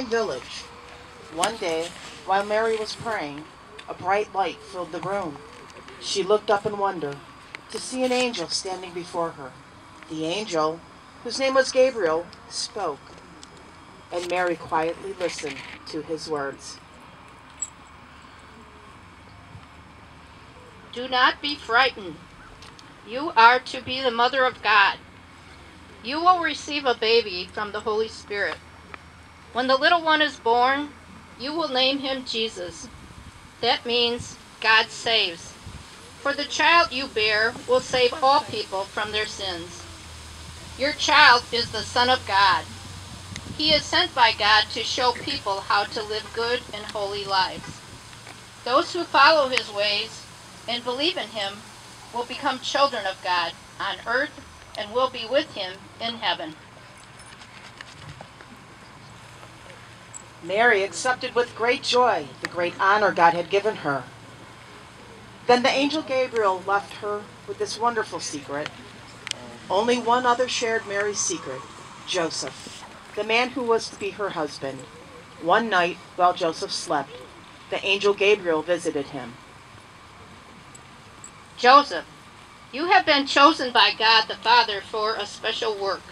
village. One day, while Mary was praying, a bright light filled the room. She looked up in wonder to see an angel standing before her. The angel, whose name was Gabriel, spoke, and Mary quietly listened to his words. Do not be frightened. You are to be the mother of God. You will receive a baby from the Holy Spirit. When the little one is born, you will name him Jesus. That means God saves. For the child you bear will save all people from their sins. Your child is the Son of God. He is sent by God to show people how to live good and holy lives. Those who follow his ways and believe in him will become children of God on earth and will be with him in heaven. Mary accepted with great joy the great honor God had given her. Then the angel Gabriel left her with this wonderful secret. Only one other shared Mary's secret Joseph, the man who was to be her husband. One night, while Joseph slept, the angel Gabriel visited him. Joseph, you have been chosen by God the Father for a special work.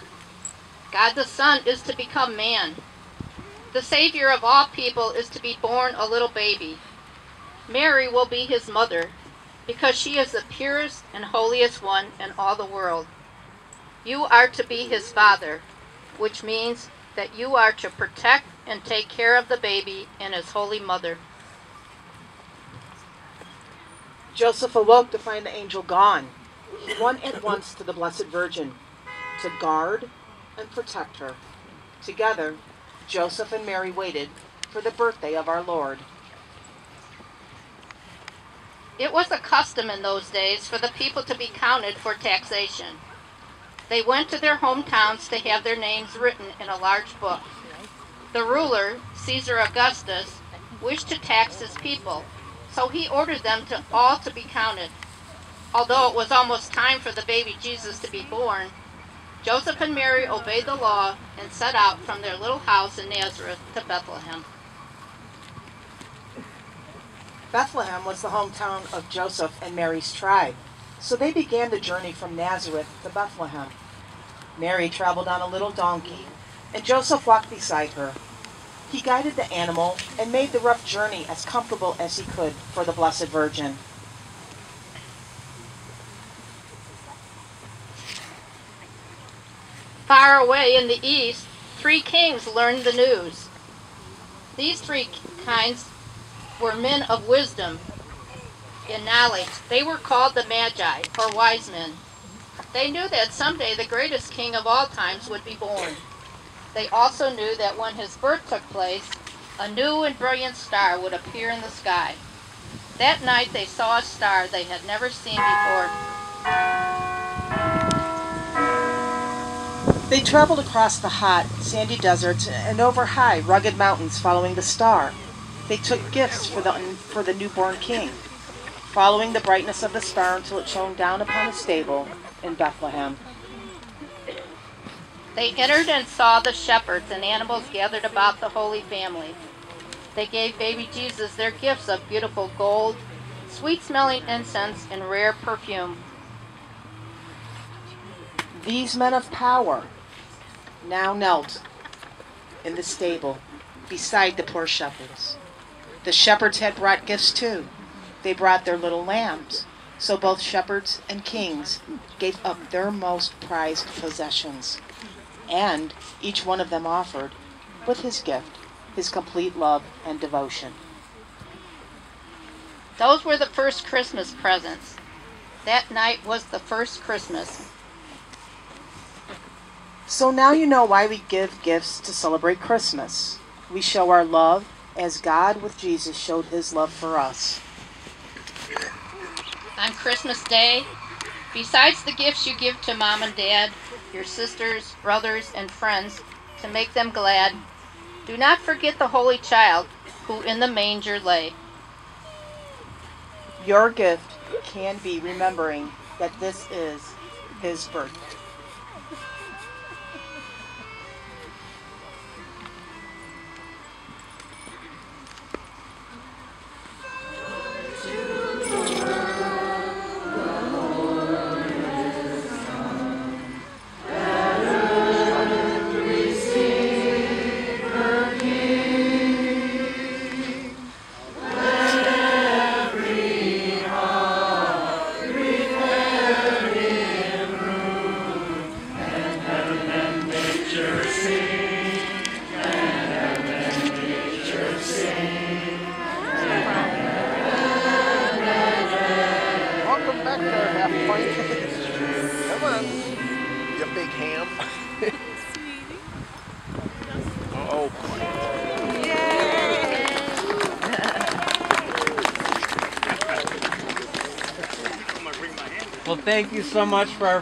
God the Son is to become man. The Savior of all people is to be born a little baby. Mary will be his mother because she is the purest and holiest one in all the world. You are to be his father, which means that you are to protect and take care of the baby and his holy mother. Joseph awoke to find the angel gone. He went at once to the Blessed Virgin to guard and protect her. Together, Joseph and Mary waited for the birthday of our Lord. It was a custom in those days for the people to be counted for taxation. They went to their hometowns to have their names written in a large book. The ruler, Caesar Augustus, wished to tax his people, so he ordered them to all to be counted. Although it was almost time for the baby Jesus to be born, Joseph and Mary obeyed the law and set out from their little house in Nazareth to Bethlehem. Bethlehem was the hometown of Joseph and Mary's tribe, so they began the journey from Nazareth to Bethlehem. Mary traveled on a little donkey, and Joseph walked beside her. He guided the animal and made the rough journey as comfortable as he could for the Blessed Virgin. Far away in the east, three kings learned the news. These three kinds were men of wisdom and knowledge. They were called the Magi, or wise men. They knew that someday the greatest king of all times would be born. They also knew that when his birth took place, a new and brilliant star would appear in the sky. That night they saw a star they had never seen before. They traveled across the hot, sandy deserts and over high, rugged mountains following the star. They took gifts for the, for the newborn king, following the brightness of the star until it shone down upon a stable in Bethlehem. They entered and saw the shepherds and animals gathered about the Holy Family. They gave baby Jesus their gifts of beautiful gold, sweet smelling incense, and rare perfume. These men of power now knelt in the stable beside the poor shepherds. The shepherds had brought gifts too. They brought their little lambs. So both shepherds and kings gave up their most prized possessions. And each one of them offered, with his gift, his complete love and devotion. Those were the first Christmas presents. That night was the first Christmas. So now you know why we give gifts to celebrate Christmas. We show our love as God with Jesus showed his love for us. On Christmas Day, besides the gifts you give to mom and dad, your sisters, brothers, and friends to make them glad, do not forget the Holy Child who in the manger lay. Your gift can be remembering that this is his birthday. Well, thank you so much for our